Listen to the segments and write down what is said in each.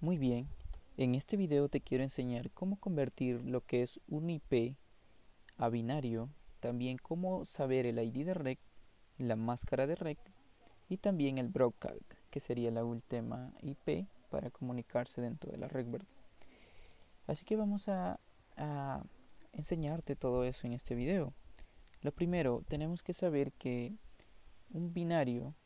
Muy bien, en este video te quiero enseñar cómo convertir lo que es un IP a binario, también cómo saber el ID de REC, la máscara de REC y también el broadcast, que sería la última IP para comunicarse dentro de la red verde. Así que vamos a, a enseñarte todo eso en este video. Lo primero, tenemos que saber que un binario,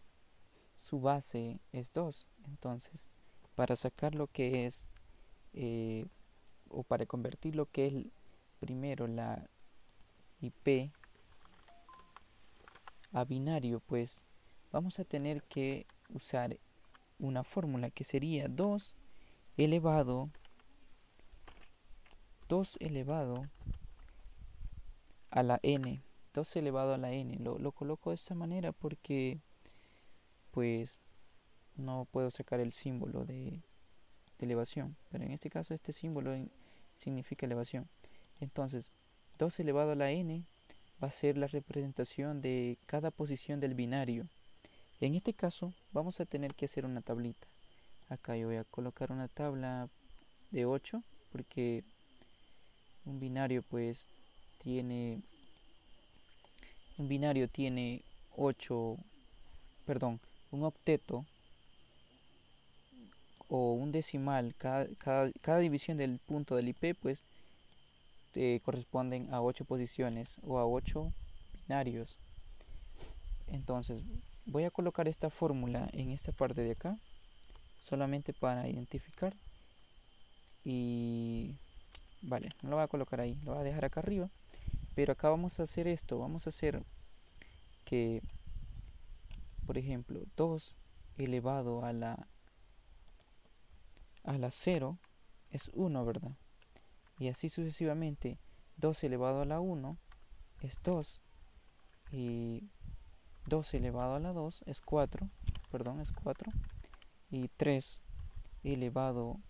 su base es 2, entonces para sacar lo que es eh, o para convertir lo que es primero la IP a binario pues vamos a tener que usar una fórmula que sería 2 elevado 2 elevado a la n 2 elevado a la n. Lo, lo coloco de esta manera porque pues no puedo sacar el símbolo de, elevación, pero en este caso este símbolo significa elevación. Entonces, 2 elevado a la n va a ser la representación de cada posición del binario. En este caso vamos a tener que hacer una tablita. Acá yo voy a colocar una tabla de 8 porque un binario pues tiene un binario tiene 8 perdón, un octeto o un decimal, cada, cada, división del punto del IP, pues corresponden a 8 posiciones o a 8 binarios. Entonces, voy a colocar esta fórmula en esta parte de acá, solamente para identificar. Y vale, no lo voy a colocar ahí, lo voy a dejar acá arriba. Pero acá vamos a hacer esto, vamos a hacer que, por ejemplo, 2 elevado a la a la 0 es 1, ¿verdad? Y así sucesivamente, 2 elevado a la 1 es 2. Y 2 elevado a la 2 es 4, perdón, es 4. Y 3 elevado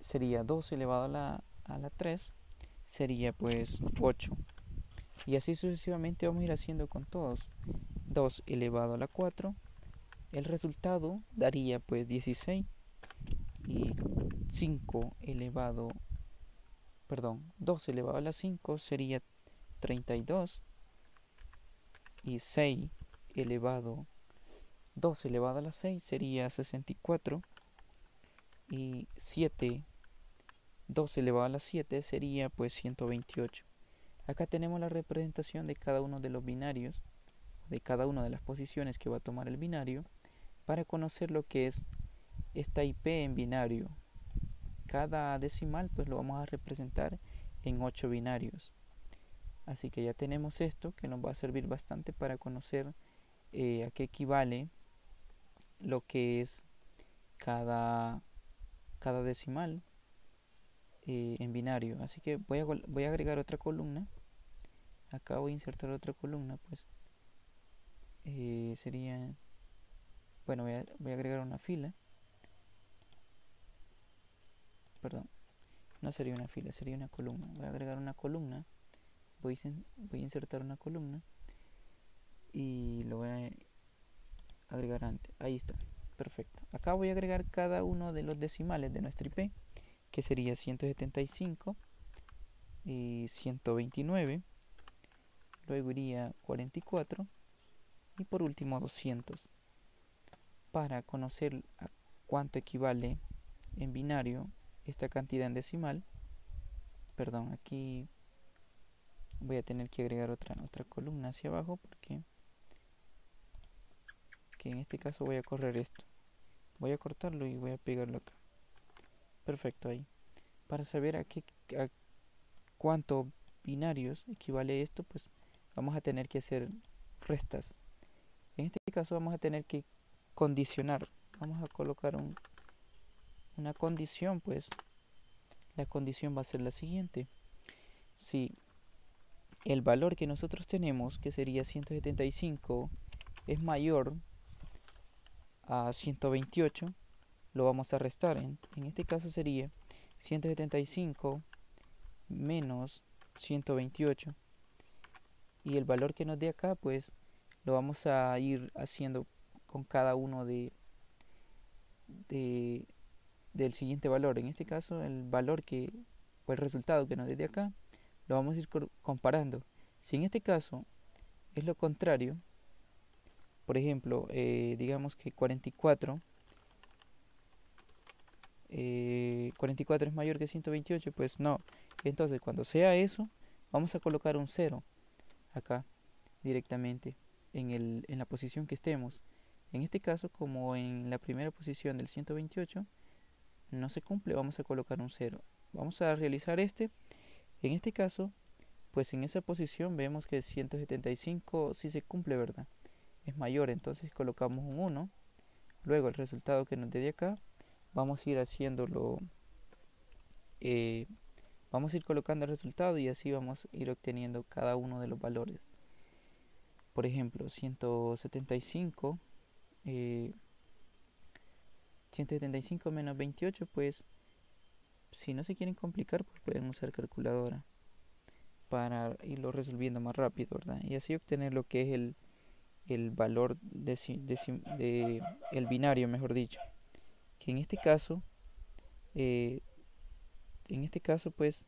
sería 2 elevado a la, a la 3, sería pues 8. Y así sucesivamente vamos a ir haciendo con todos. 2 elevado a la 4, el resultado daría pues 16 y 5 elevado, perdón, 2 elevado a la 5 sería 32 y 6 elevado, 2 elevado a la 6 sería 64 y 7, 2 elevado a la 7 sería pues 128. Acá tenemos la representación de cada uno de los binarios, de cada una de las posiciones que va a tomar el binario, para conocer lo que es esta IP en binario. Cada decimal pues lo vamos a representar en 8 binarios. Así que ya tenemos esto que nos va a servir bastante para conocer eh, a qué equivale lo que es cada, cada decimal eh, en binario. Así que voy a, voy a agregar otra columna. Acá voy a insertar otra columna, pues eh, sería, bueno, voy a agregar una fila perdón, no sería una fila, sería una columna. Voy a agregar una columna, voy a, insertar una columna y lo voy a agregar antes. Ahí está, perfecto. Acá voy a agregar cada uno de los decimales de nuestra IP, que sería 175 y 129. Luego iría 44 y por último 200 para conocer a cuánto equivale en binario esta cantidad en decimal. Perdón aquí voy a tener que agregar otra otra columna hacia abajo porque que en este caso voy a correr esto. Voy a cortarlo y voy a pegarlo acá. Perfecto ahí. Para saber a qué a cuánto binarios equivale esto pues vamos a tener que hacer restas. En este caso vamos a tener que condicionar. Vamos a colocar un una condición, pues la condición va a ser la siguiente. Si el valor que nosotros tenemos, que sería 175, es mayor a 128, lo vamos a restar. En, en este caso sería 175 menos 128. Y el valor que nos dé acá, pues lo vamos a ir haciendo con cada uno de, de del siguiente valor. En este caso, el valor que, o el resultado que nos dé de acá, lo vamos a ir comparando. Si en este caso es lo contrario, por ejemplo, eh, digamos que 44, 44 eh, es mayor que 128, pues no. Entonces, cuando sea eso, vamos a colocar un 0 acá directamente en, el, en la posición que estemos. En este caso, como en la primera posición del 128 no se cumple, vamos a colocar un 0. Vamos a realizar este. En este caso, pues en esa posición vemos que 175 sí se cumple, ¿verdad? Es mayor, entonces colocamos un 1. Luego el resultado que nos dé de acá, vamos a ir haciéndolo, eh, vamos a ir colocando el resultado y así vamos a ir obteniendo cada uno de los valores. Por ejemplo, 175 175 eh, menos 28, pues si no se quieren complicar, pues pueden usar calculadora para irlo resolviendo más rápido, ¿verdad? Y así obtener lo que es el, el valor de, de, el binario, mejor dicho. Que en este caso, eh, en este caso, pues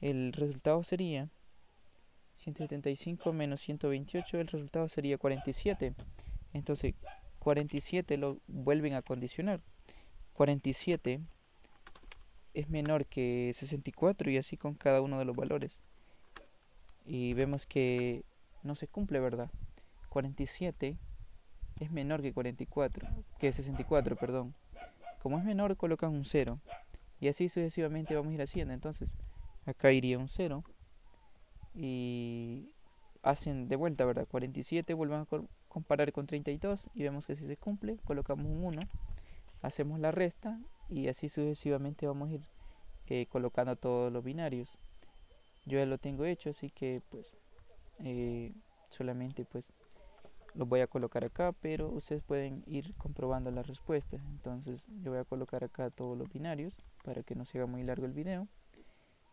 el resultado sería 175 menos 128, el resultado sería 47. Entonces, 47 lo vuelven a condicionar. 47 es menor que 64 y así con cada uno de los valores. Y vemos que no se cumple, ¿verdad? 47 es menor que 44, que 64, perdón. Como es menor, colocan un 0. Y así sucesivamente vamos a ir haciendo. Entonces, acá iría un 0. Y hacen de vuelta, ¿verdad? 47 vuelven a comparar con 32 y vemos que si se cumple, colocamos un 1, hacemos la resta y así sucesivamente vamos a ir eh, colocando todos los binarios. Yo ya lo tengo hecho, así que pues eh, solamente pues lo voy a colocar acá, pero ustedes pueden ir comprobando la respuesta. Entonces yo voy a colocar acá todos los binarios para que no se muy largo el video.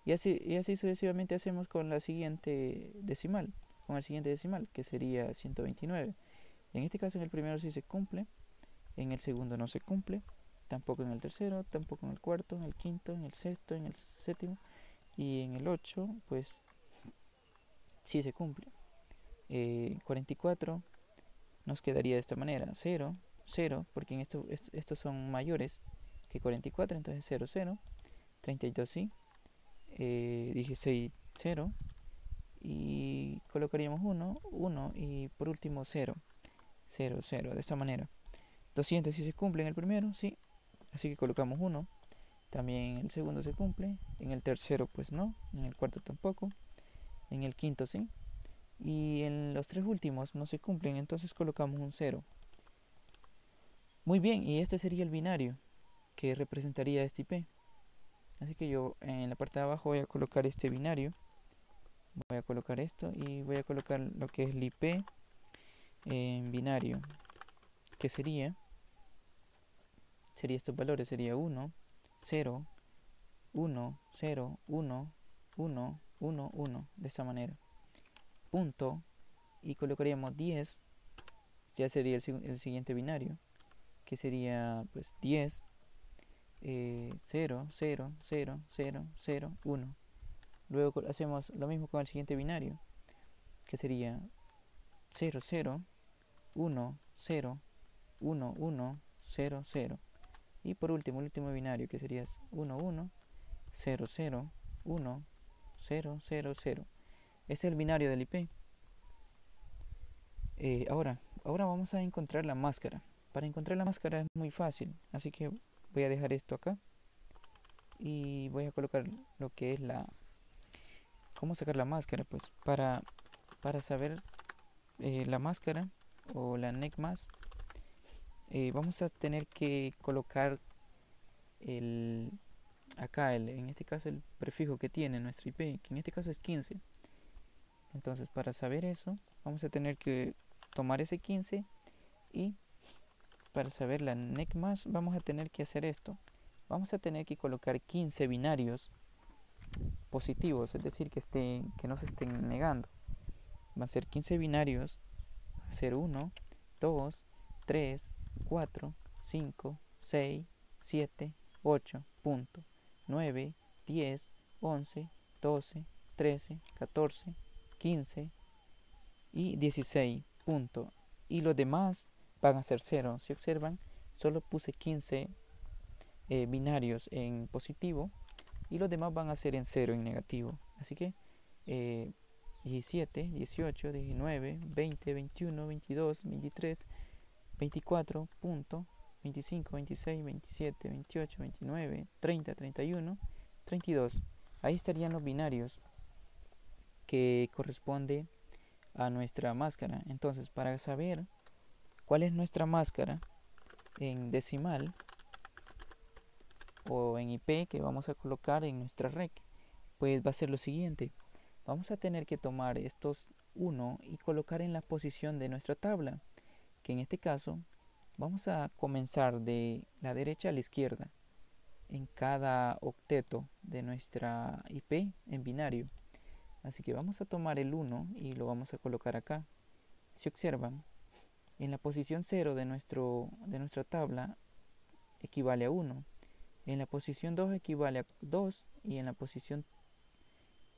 Y así, y así sucesivamente hacemos con la siguiente decimal, con el siguiente decimal, que sería 129. En este caso en el primero sí se cumple, en el segundo no se cumple, tampoco en el tercero, tampoco en el cuarto, en el quinto, en el sexto, en el séptimo y en el ocho pues sí se cumple. 44 eh, nos quedaría de esta manera, 0, 0, porque en esto, estos son mayores que 44, entonces 0, 0, 32 sí, eh, 16, 0, y colocaríamos 1, 1 y por último 0. 0, 0, de esta manera. 200 si se cumple en el primero, sí. Así que colocamos 1. También en el segundo se cumple. En el tercero, pues no. En el cuarto tampoco. En el quinto, sí. Y en los tres últimos no se cumplen, entonces colocamos un 0. Muy bien, y este sería el binario que representaría este IP. Así que yo en la parte de abajo voy a colocar este binario. Voy a colocar esto y voy a colocar lo que es el IP en binario, que sería, sería estos valores, sería 1, 0, 1, 0, 1, 1, 1, 1, de esta manera. Punto, y colocaríamos 10, ya sería el, siguiente binario, que sería pues 10, 0, 0, 0, 0, 0, 1. Luego hacemos lo mismo con el siguiente binario, que sería 0, 0, 1, 0, 1, 1, 0, 0. Y por último, el último binario que sería 1, 1, 0, 0, 1, 0, 0, 0. Ese es el binario del IP. Eh, ahora, ahora vamos a encontrar la máscara. Para encontrar la máscara es muy fácil, así que voy a dejar esto acá y voy a colocar lo que es la cómo sacar la máscara pues para para saber eh, la máscara o la NEC más, eh, vamos a tener que colocar el acá el, en este caso el prefijo que tiene nuestro IP, que en este caso es 15. Entonces para saber eso vamos a tener que tomar ese 15 y para saber la NEC más vamos a tener que hacer esto. Vamos a tener que colocar 15 binarios positivos, es decir, que, estén, que no se estén negando. Va a ser 15 binarios ser 1, 2, 3, 4, 5, 6, 7, 8, punto, 9, 10, 11, 12, 13, 14, 15 y 16, punto. Y los demás van a ser 0. Si observan, solo puse 15 eh, binarios en positivo y los demás van a ser en 0 en negativo. Así que eh, 17, 18, 19, 20, 21, 22, 23, 24, punto, 25, 26, 27, 28, 29, 30, 31, 32. Ahí estarían los binarios que corresponde a nuestra máscara. Entonces, para saber cuál es nuestra máscara en decimal o en IP que vamos a colocar en nuestra rec, pues va a ser lo siguiente. Vamos a tener que tomar estos 1 y colocar en la posición de nuestra tabla, que en este caso vamos a comenzar de la derecha a la izquierda en cada octeto de nuestra IP en binario. Así que vamos a tomar el 1 y lo vamos a colocar acá. Si observan, en la posición 0 de, nuestro, de nuestra tabla equivale a 1. En la posición 2 equivale a 2 y en la posición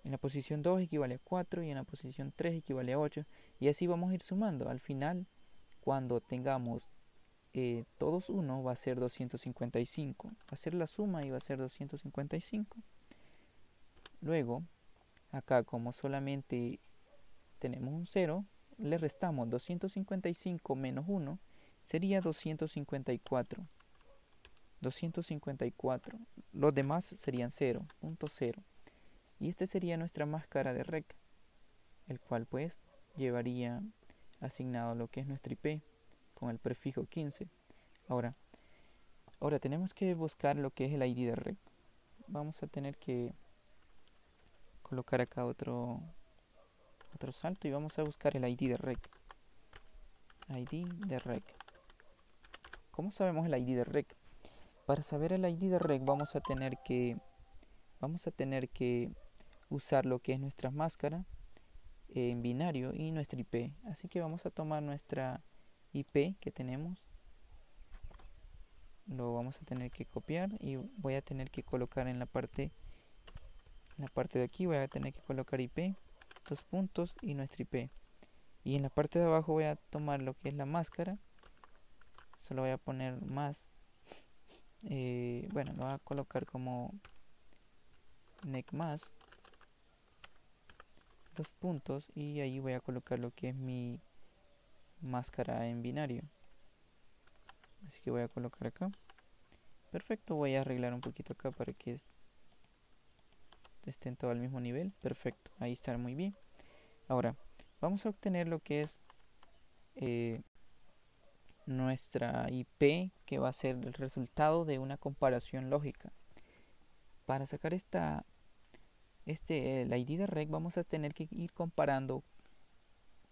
en la posición 2 equivale a 4 y en la posición 3 equivale a 8 y así vamos a ir sumando. Al final, cuando tengamos eh, todos 1 va a ser 255. Va a ser la suma y va a ser 255. Luego, acá como solamente tenemos un 0, le restamos 255 menos 1 sería 254. 254. Los demás serían 0, punto 0. Y este sería nuestra máscara de rec, el cual pues llevaría asignado lo que es nuestra IP con el prefijo 15. Ahora, ahora tenemos que buscar lo que es el ID de rec. Vamos a tener que colocar acá otro otro salto y vamos a buscar el ID de rec. ID de rec. ¿Cómo sabemos el ID de rec? Para saber el ID de rec vamos a tener que vamos a tener que usar lo que es nuestra máscara en binario y nuestra IP. Así que vamos a tomar nuestra IP que tenemos. Lo vamos a tener que copiar y voy a tener que colocar en la parte en la parte de aquí voy a tener que colocar IP, dos puntos y nuestra IP. Y en la parte de abajo voy a tomar lo que es la máscara. Solo voy a poner más. Eh, bueno, lo voy a colocar como neck más puntos y ahí voy a colocar lo que es mi máscara en binario. Así que voy a colocar acá. Perfecto voy a arreglar un poquito acá para que estén todo al mismo nivel. Perfecto ahí está muy bien. Ahora vamos a obtener lo que es eh, nuestra IP que va a ser el resultado de una comparación lógica. Para sacar esta este el ID de rec vamos a tener que ir comparando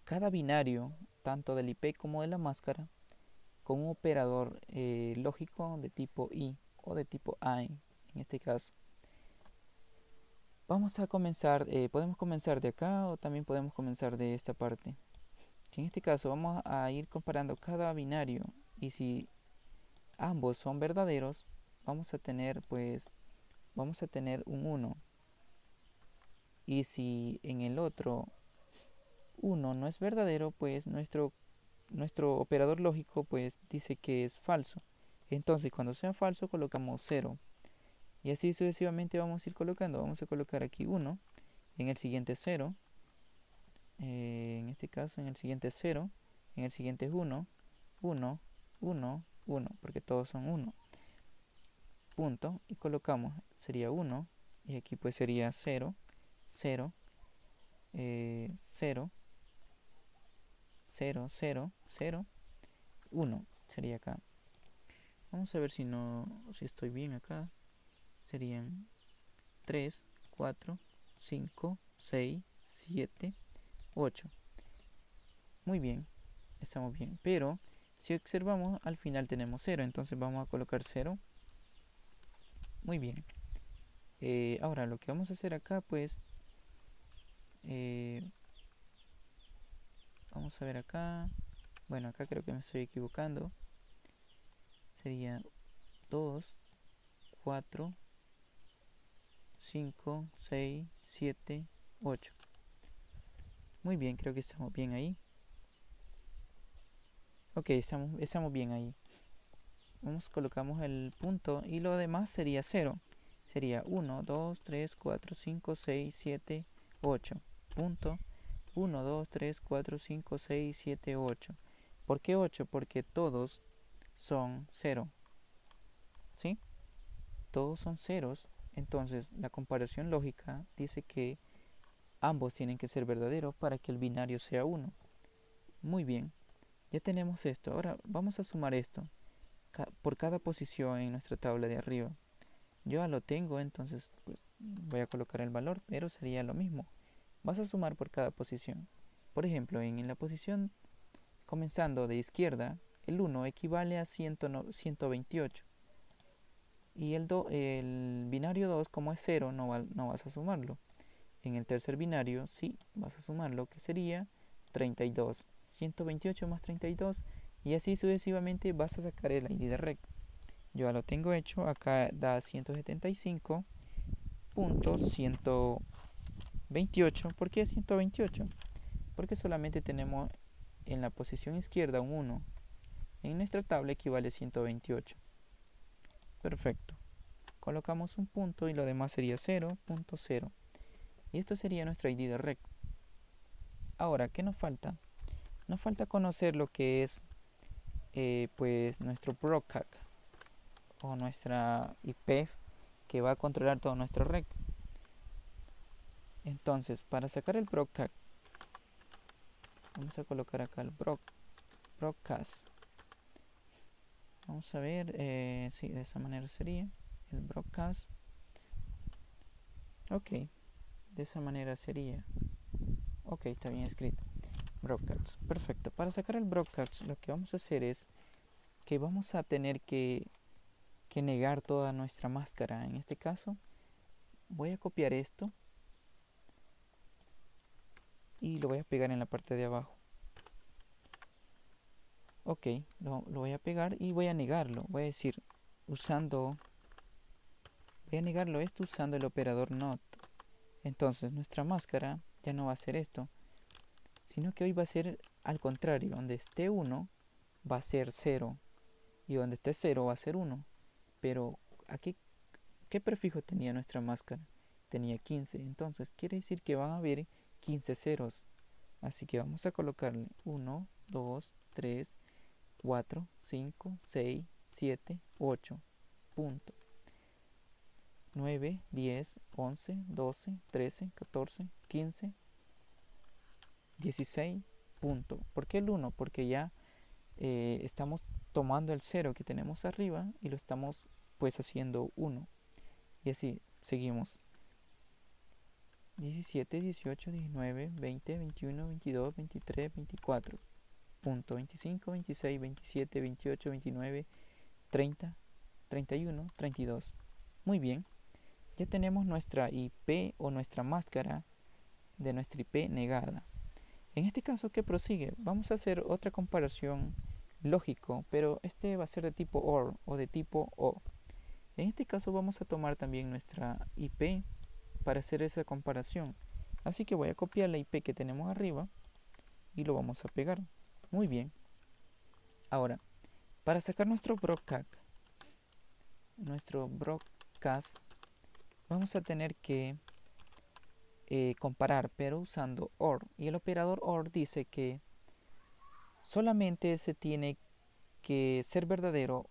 cada binario tanto del IP como de la máscara con un operador eh, lógico de tipo I o de tipo AND en este caso. Vamos a comenzar eh, podemos comenzar de acá o también podemos comenzar de esta parte. En este caso vamos a ir comparando cada binario y si ambos son verdaderos vamos a tener pues vamos a tener un 1 y si en el otro 1 no es verdadero, pues nuestro, nuestro operador lógico pues dice que es falso. Entonces cuando sea falso colocamos 0. Y así sucesivamente vamos a ir colocando. Vamos a colocar aquí 1, en el siguiente 0, eh, en este caso en el siguiente 0, en el siguiente es 1, 1, 1, 1, porque todos son 1. Punto. Y colocamos, sería 1, y aquí pues sería 0, 0, 0, 0, 0, 0, 1 sería acá. Vamos a ver si no, si estoy bien acá. Serían 3, 4, 5, 6, 7, 8. Muy bien, estamos bien. Pero si observamos, al final tenemos 0. Entonces vamos a colocar 0. Muy bien. Eh, ahora lo que vamos a hacer acá, pues eh, vamos a ver acá. Bueno, acá creo que me estoy equivocando. Sería 2, 4, 5, 6, 7, 8. Muy bien, creo que estamos bien ahí. Ok, estamos, estamos bien ahí. Vamos, colocamos el punto y lo demás sería 0. Sería 1, 2, 3, 4, 5, 6, 7, 8. Punto. 1, 2, 3, 4, 5, 6, 7, 8. ¿Por qué 8? Porque todos son 0. ¿Sí? Todos son ceros. Entonces la comparación lógica dice que ambos tienen que ser verdaderos para que el binario sea 1. Muy bien. Ya tenemos esto. Ahora vamos a sumar esto por cada posición en nuestra tabla de arriba. Yo ya lo tengo, entonces pues, voy a colocar el valor, pero sería lo mismo. Vas a sumar por cada posición. Por ejemplo, en, la posición comenzando de izquierda, el 1 equivale a 128. Y el, binario 2, como es 0, no, vas a sumarlo. En el tercer binario, sí, vas a sumarlo, que sería 32. 128 más 32 y así sucesivamente vas a sacar el ID de rec. Yo ya lo tengo hecho, acá da 175.128. ¿Por qué 128? Porque solamente tenemos en la posición izquierda un 1. En nuestra tabla equivale a 128. Perfecto. Colocamos un punto y lo demás sería 0.0. Y esto sería nuestra ID de rec. Ahora, ¿qué nos falta? Nos falta conocer lo que es eh, pues nuestro broadcast o nuestra IP que va a controlar todo nuestro red. Entonces, para sacar el broadcast, vamos a colocar acá el broadcast. Vamos a ver, eh, si de esa manera sería el broadcast. Ok, de esa manera sería. Ok, está bien escrito broadcast. Perfecto. Para sacar el broadcast lo que vamos a hacer es que vamos a tener que, que negar toda nuestra máscara. En este caso voy a copiar esto y lo voy a pegar en la parte de abajo. Ok, lo, voy a pegar y voy a negarlo. Voy a decir usando... Voy a negarlo esto usando el operador not. Entonces nuestra máscara ya no va a ser esto sino que hoy va a ser al contrario, donde esté 1 va a ser 0 y donde esté 0 va a ser 1. Pero aquí, ¿qué prefijo tenía nuestra máscara? Tenía 15, entonces quiere decir que van a haber 15 ceros. Así que vamos a colocarle 1, 2, 3, 4, 5, 6, 7, 8. Punto. 9, 10, 11, 12, 13, 14, 15, 16 puntos. ¿Por qué el 1? Porque ya eh, estamos tomando el 0 que tenemos arriba y lo estamos pues haciendo 1. Y así seguimos. 17, 18, 19, 20, 21, 22, 23, 24. Punto 25, 26, 27, 28, 29, 30, 31, 32. Muy bien. Ya tenemos nuestra IP o nuestra máscara de nuestra IP negada. En este caso, ¿qué prosigue? Vamos a hacer otra comparación lógico, pero este va a ser de tipo OR o de tipo O. En este caso vamos a tomar también nuestra IP para hacer esa comparación. Así que voy a copiar la IP que tenemos arriba y lo vamos a pegar. Muy bien. Ahora, para sacar nuestro broadcast, nuestro broadcast, vamos a tener que eh, comparar, pero usando OR. Y el operador OR dice que solamente se tiene que ser verdadero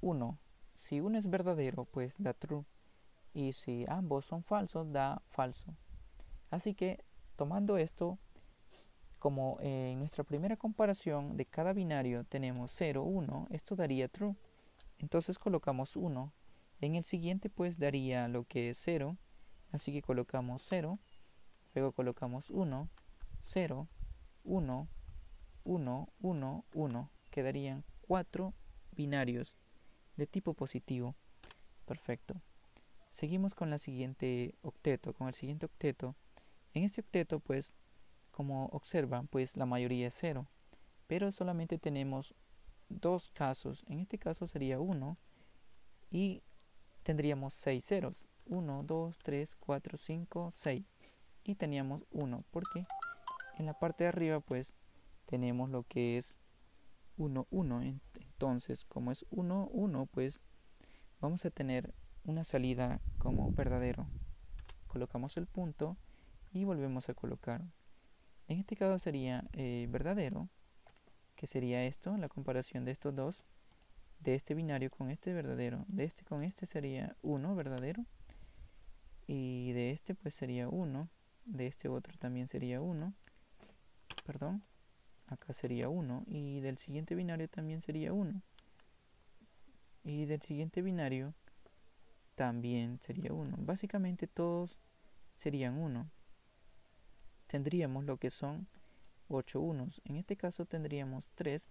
uno. Si uno es verdadero, pues da true. Y si ambos son falsos, da falso. Así que tomando esto, como en nuestra primera comparación de cada binario tenemos 0, 1, esto daría true. Entonces colocamos 1. En el siguiente pues daría lo que es 0 Así que colocamos 0, luego colocamos 1, 0, 1, 1, 1, 1. Quedarían 4 binarios de tipo positivo. Perfecto. Seguimos con la siguiente octeto, con el siguiente octeto. En este octeto, pues, como observan, pues la mayoría es 0. Pero solamente tenemos dos casos. En este caso sería 1 y tendríamos 6 ceros. 1, 2, 3, 4, 5, 6. Y teníamos 1, porque en la parte de arriba pues tenemos lo que es 1, 1. Entonces, como es 1, 1, pues vamos a tener una salida como verdadero. Colocamos el punto y volvemos a colocar. En este caso sería eh, verdadero, que sería esto, la comparación de estos dos, de este binario con este verdadero, de este con este sería 1 verdadero, y de este pues sería 1, de este otro también sería 1, perdón, acá sería 1 y del siguiente binario también sería 1 y del siguiente binario también sería 1 básicamente todos serían 1 tendríamos lo que son 8 unos. En este caso tendríamos 3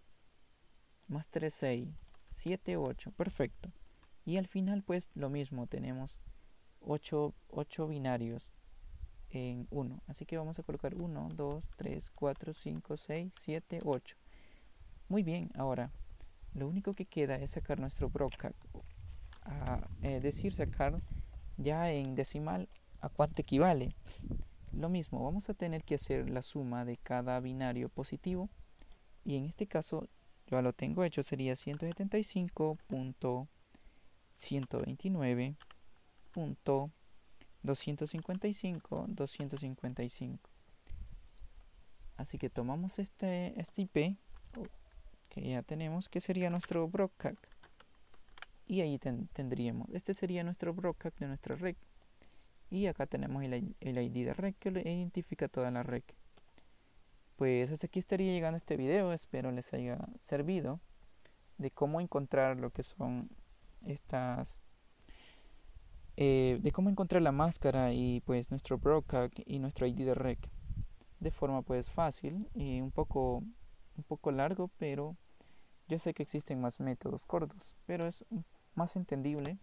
más 3 6 7 8 perfecto. Y al final pues lo mismo. Tenemos 8, 8 binarios en 1. Así que vamos a colocar 1, 2, 3, 4, 5, 6, 7, 8. Muy bien, ahora lo único que queda es sacar nuestro brocac. Es decir, sacar ya en decimal a cuánto equivale. Lo mismo, vamos a tener que hacer la suma de cada binario positivo. Y en este caso, yo lo tengo hecho, sería 175.129. 255, 255. Así que tomamos este, este IP que ya tenemos, que sería nuestro broadcast. Y ahí tendríamos, este sería nuestro broadcast de nuestra red. Y acá tenemos el, el ID de red que identifica toda la red. Pues hasta aquí estaría llegando este video, espero les haya servido de cómo encontrar lo que son estas eh, de cómo encontrar la máscara y pues nuestro broadcast y nuestro ID de rec de forma pues fácil y un poco un poco largo pero yo sé que existen más métodos cortos pero es más entendible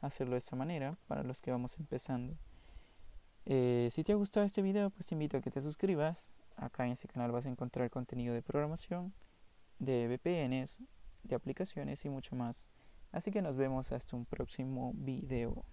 hacerlo de esta manera para los que vamos empezando. Eh, si te ha gustado este video pues te invito a que te suscribas. Acá en este canal vas a encontrar contenido de programación de VPNs de aplicaciones y mucho más. Así que nos vemos hasta un próximo video